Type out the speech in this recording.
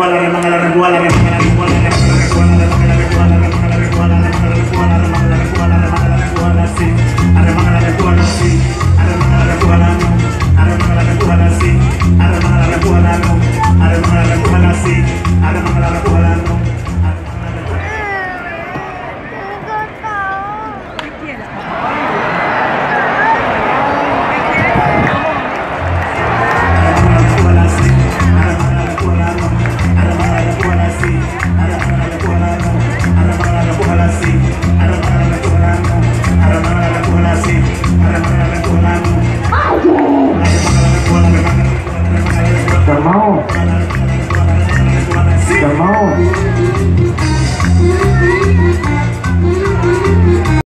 recuerda, recuerda, recuerda, recuerda, recuerda, recuerda, recuerda, recuerda, recuerda, recuerda, recuerda, recuerda, recuerda, recuerda, recuerda, recuerda, sí. Arremanga la recuerda, sí. Arremanga la recuerda, no. Arremanga la recuerda, sí. Arremanga la recuerda, no. Arremanga la recuerda, sí. Come on.